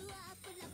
you up